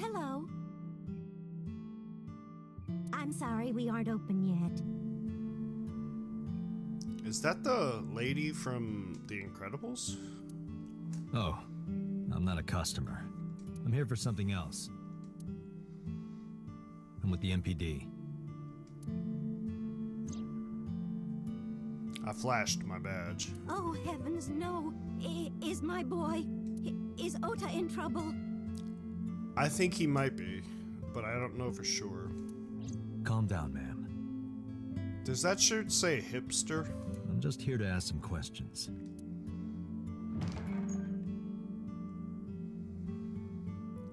hello. I'm sorry we aren't open yet. Is that the lady from The Incredibles? Oh, I'm not a customer. I'm here for something else. I'm with the MPD. I flashed my badge. Oh, heavens, no. I- is my boy. i- Is Ota in trouble? I think he might be, but I don't know for sure. Calm down, ma'am. Does that shirt say hipster? I'm just here to ask some questions.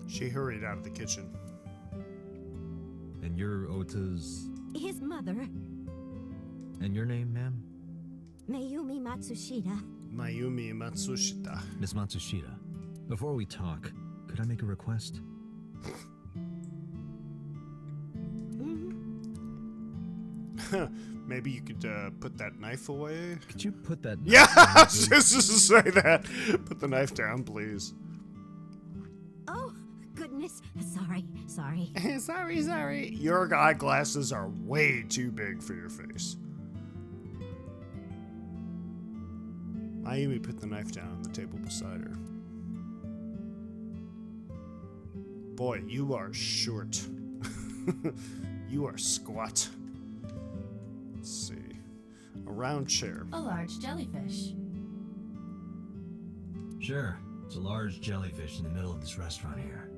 She hurried out of the kitchen. And you're Ota's. His mother, And your name, ma'am? Mayumi Matsushita. Mayumi Matsushita. Miss Matsushita. Before we talk, could I make a request? Maybe you could uh, put that knife away? Could you put that. Yeah, knife down, just please? to say that. Put the knife down, please. Oh, goodness. Sorry, sorry. sorry, sorry. Your eyeglasses are way too big for your face. Mayumi put the knife down on the table beside her. Boy, you are short. you are squat. Let's see. A round chair. A large jellyfish. Sure. It's a large jellyfish in the middle of this restaurant here.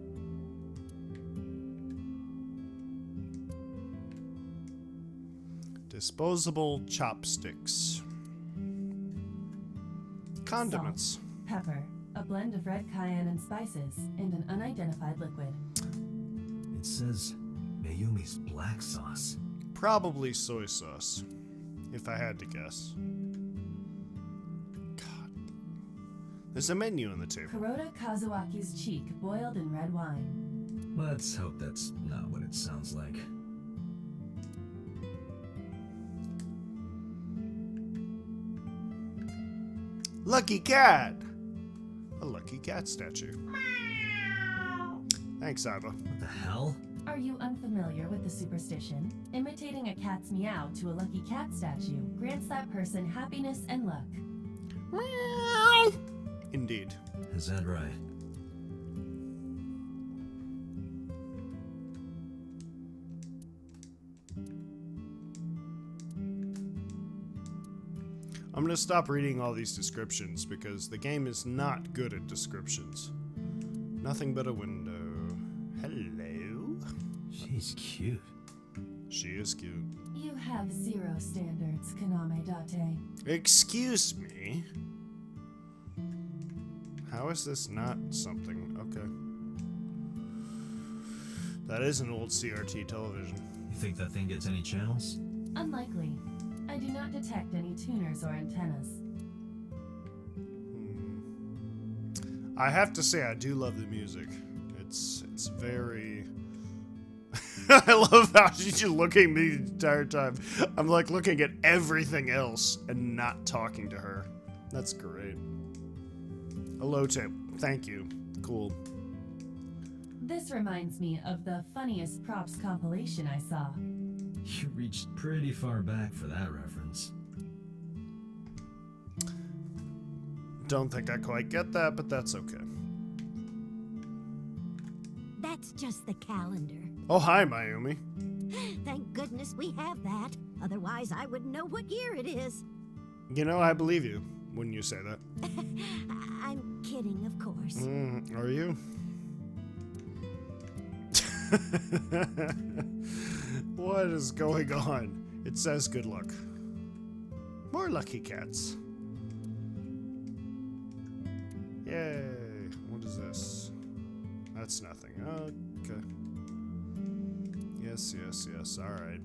Disposable chopsticks. Condiments. Salt, pepper, a blend of red cayenne and spices, and an unidentified liquid. It says Mayumi's black sauce. Probably soy sauce, if I had to guess. God. There's a menu on the table. Kuroda Kazuaki's cheek boiled in red wine. Let's hope that's not what it sounds like. Lucky cat! A lucky cat statue. Thanks, Aiba. What the hell? Are you unfamiliar with the superstition? Imitating a cat's meow to a lucky cat statue grants that person happiness and luck. Indeed. Is that right? I'm gonna stop reading all these descriptions because the game is not good at descriptions. Nothing but a window. Hello. She's cute. She is cute. You have zero standards, Kaname Date. Excuse me. How is this not something? Okay. That is an old CRT television. You think that thing gets any channels? Unlikely. I do not detect any tuners or antennas. Hmm. I have to say, I do love the music. It's it's very. I love how she's just looking me the entire time. I'm like looking at everything else and not talking to her. That's great. Hello, tip. Thank you. Cool. This reminds me of the funniest props compilation I saw. You reached pretty far back for that reference. Don't think I quite get that, but that's okay. That's just the calendar. Oh, hi, Mayumi. Thank goodness we have that. Otherwise, I wouldn't know what year it is. You know, I believe you Wouldn't you say that. I'm kidding, of course. Mm, are you? what is going on? It says good luck. More lucky cats. Yay. What is this? That's nothing. Okay. Yes, yes, yes. Alright.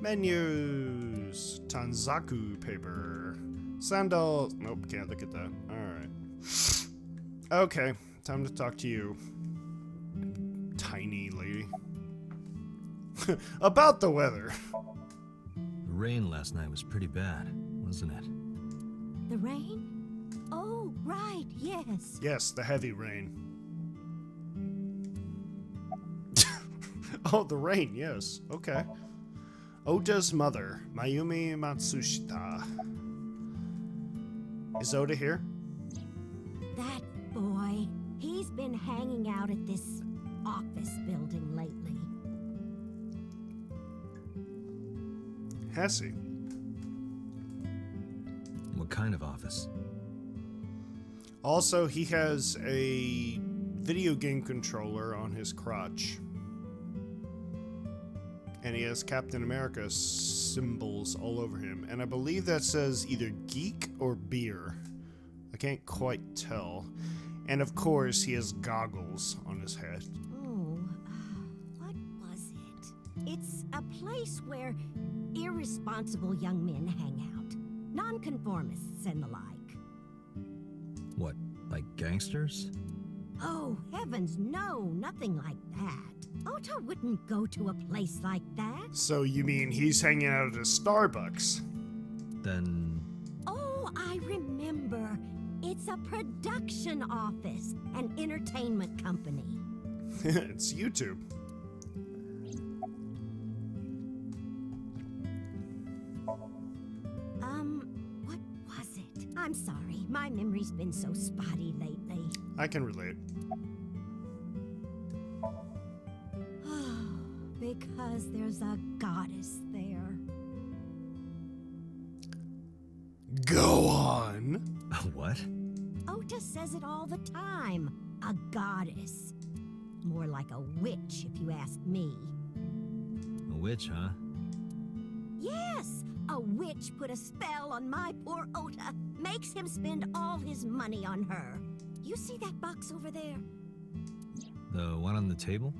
Menus. Tanzaku paper. Sandals. Nope, can't look at that. Alright. Okay, time to talk to you. About the weather. The rain last night was pretty bad, wasn't it? The rain? Oh, right, yes. Yes, the heavy rain. Oh, the rain, yes. Okay. Ota's mother, Mayumi Matsushita. Is Oda here? That boy, he's been hanging out at this office building Has he? What kind of office? Also, he has a video game controller on his crotch. And he has Captain America symbols all over him. And I believe that says either geek or beer. I can't quite tell. And of course, he has goggles on his head. It's a place where irresponsible young men hang out. Nonconformists and the like. What, like gangsters? Oh, heavens, no, nothing like that. Ota wouldn't go to a place like that. So you mean he's hanging out at a Starbucks? Then Oh, I remember. It's a production office, an entertainment company. it's YouTube. I'm sorry, my memory's been so spotty lately. I can relate. because there's a goddess there. Go on. what? Ota says it all the time. A goddess. More like a witch, if you ask me. A witch, huh? Yes, a witch put a spell on my poor Ota. Makes him spend all his money on her. You see that box over there? The one on the table?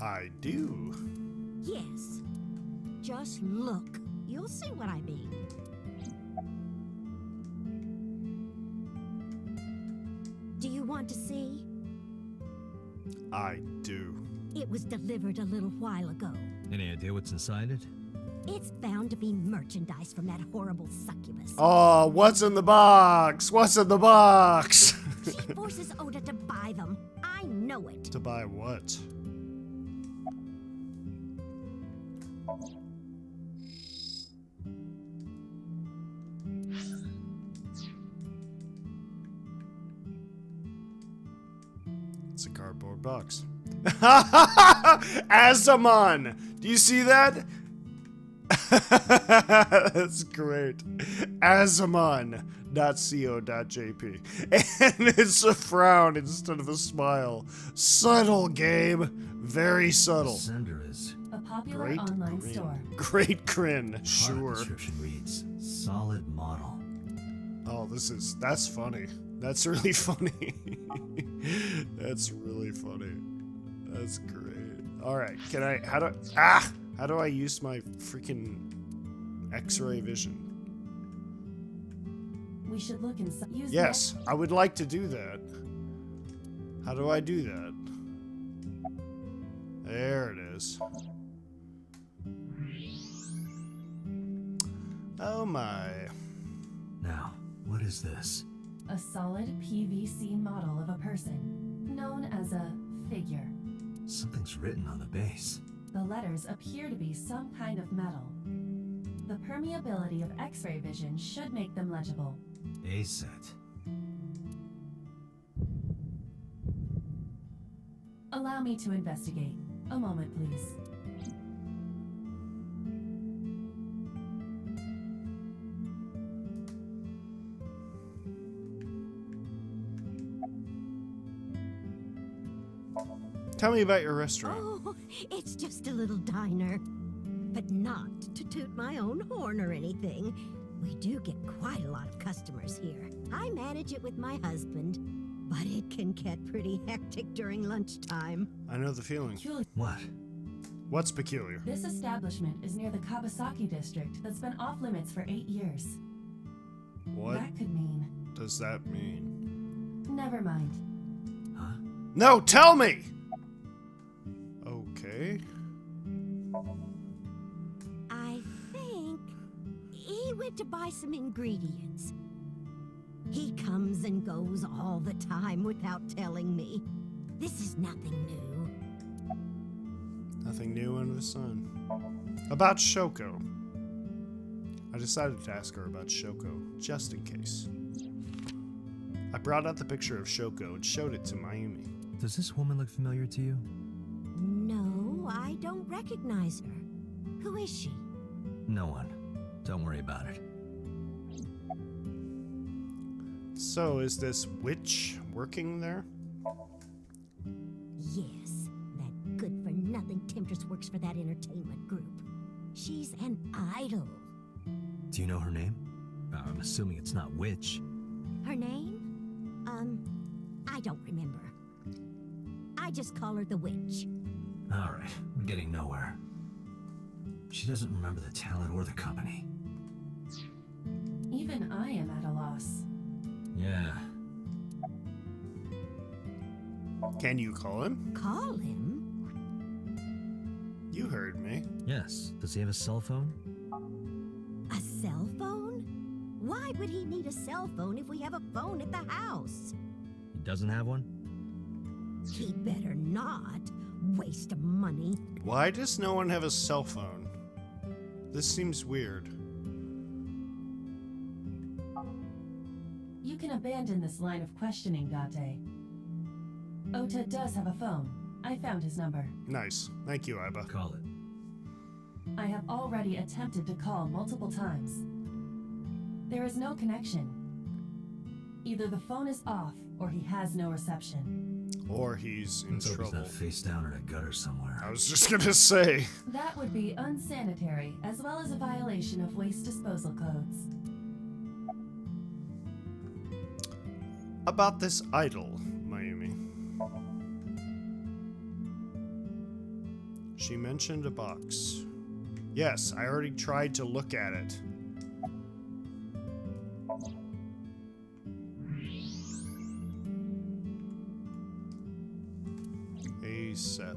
I do. Yes. Just look. You'll see what I mean. Do you want to see? I do. It was delivered a little while ago. Any idea what's inside it? It's bound to be merchandise from that horrible succubus. Oh, what's in the box? What's in the box? She forces Ota to buy them. I know it. to buy what? It's a cardboard box. Azamon! Do you see that? That's great. Azamon.co.jp. And it's a frown instead of a smile. Subtle game. Very subtle. Sender is. A popular Great online grin. store. Great grin. Product Sure. description reads solid model. Oh, this is that's funny. That's really funny. that's really funny. That's great. All right, can I? How do? I, Ah, how do I use my freaking X-ray vision? We should look inside. Use Yes, I would like to do that. How do I do that? There it is. Oh my. Now, what is this? A solid PVC model of a person, known as a figure. Something's written on the base. The letters appear to be some kind of metal. The permeability of X-ray vision should make them legible. A set. Allow me to investigate. A moment, please. Tell me about your restaurant. Oh, it's just a little diner. But not to toot my own horn or anything. We do get quite a lot of customers here. I manage it with my husband, but it can get pretty hectic during lunchtime. I know the feeling. What? What's peculiar? This establishment is near the Kabasaki district that's been off limits for eight years. What That could mean. does that mean? Never mind. Huh? No, tell me! Okay. I think he went to buy some ingredients. He comes and goes all the time without telling me. This is nothing new. Nothing new under the sun. About Shoko. I decided to ask her about Shoko, just in case. I brought out the picture of Shoko and showed it to Mayumi. Does this woman look familiar to you? No, I don't recognize her. Who is she? No one. Don't worry about it. So, is this witch working there? Yes, that good for nothing temptress works for that entertainment group. She's an idol. Do you know her name? Uh, I'm assuming it's not Witch. Her name? Um, I don't remember. I just call her the witch. Alright, we're getting nowhere. She doesn't remember the talent or the company. Even I am at a loss. Yeah. Can you call him? Call him? You heard me. Yes. Does he have a cell phone? A cell phone? Why would he need a cell phone if we have a phone at the house? He doesn't have one? He'd better not. Waste of money. Why does no one have a cell phone? This seems weird. You can abandon this line of questioning, Date. Ota does have a phone. I found his number. Nice. Thank you, Aiba. Call it. I have already attempted to call multiple times. There is no connection. Either the phone is off or he has no reception. Or he's in Let's hope he's trouble. not face down in a gutter somewhere. I was just gonna say. That would be unsanitary as well as a violation of waste disposal codes. About this idol, Mayumi. She mentioned a box. Yes, I already tried to look at it. A set.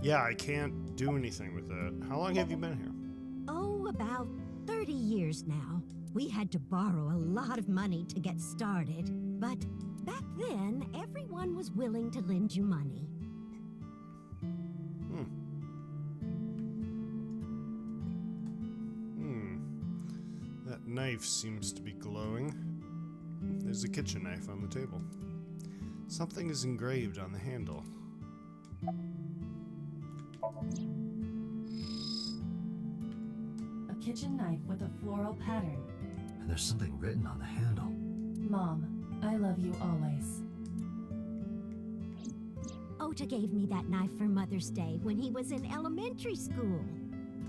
Yeah, I can't do anything with that. How long have you been here? Oh, about 30 years now. We had to borrow a lot of money to get started, but back then, everyone was willing to lend you money. Hmm. That knife seems to be glowing. There's a kitchen knife on the table. Something is engraved on the handle. A kitchen knife with a floral pattern. And there's something written on the handle. Mom, I love you always. Ota gave me that knife for Mother's Day when he was in elementary school.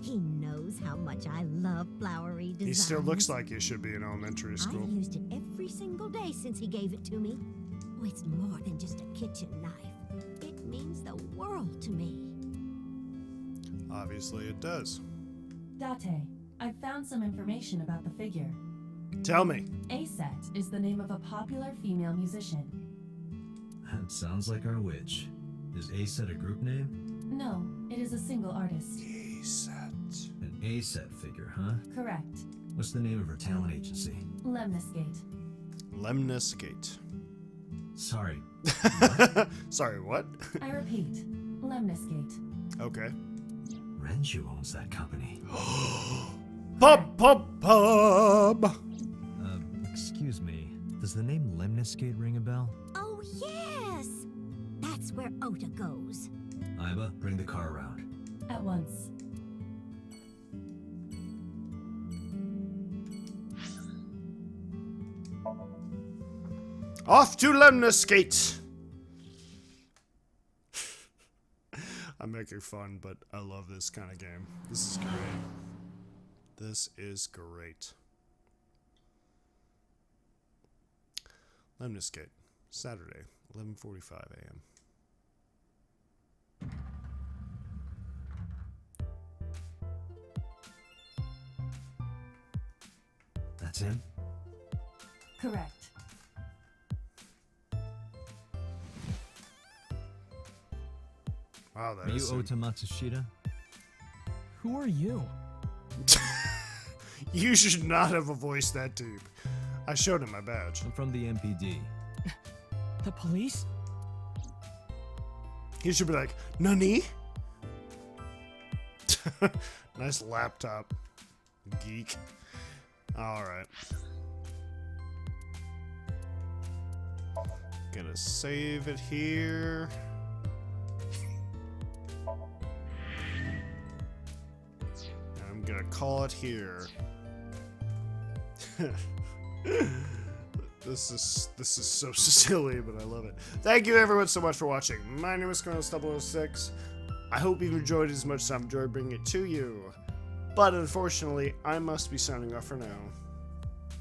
He knows how much I love flowery designs. He still looks like he should be in elementary school. I've used it every single day since he gave it to me. It's more than just a kitchen knife. It means the world to me. Obviously, it does. Date, I've found some information about the figure. Tell me. Aset is the name of a popular female musician. That sounds like our witch. Is A set a group name? No, it is a single artist. A set. An A set figure, huh? Correct. What's the name of her talent agency? Lemniscate. Lemniscate. Sorry, Sorry, what? I repeat, Lemniscate. okay. Renju owns that company. Pub, pub, pub. Uh, excuse me. Does the name Lemniscate ring a bell? Oh, yes! That's where Ota goes. Aiba, bring the car around. At once. Off to Lemnos Lemniscate. I'm making fun, but I love this kind of game. This is great. This is great. Lemnos Lemniscate, Saturday, 11:45 a.m. That's him? Correct. Wow, that Are you is. Ota Matsushita? Who are you? You should not have a voice that deep. I showed him my badge. I'm from the MPD. The police? He should be like, Nani? nice laptop. Geek. Alright. Gonna save it here. Gonna call it here. this is this is so silly, but I love it. Thank you everyone so much for watching. My name is Cronos006. I hope you've enjoyed as much as I've enjoyed bringing it to you. But unfortunately, I must be signing off for now.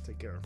Take care.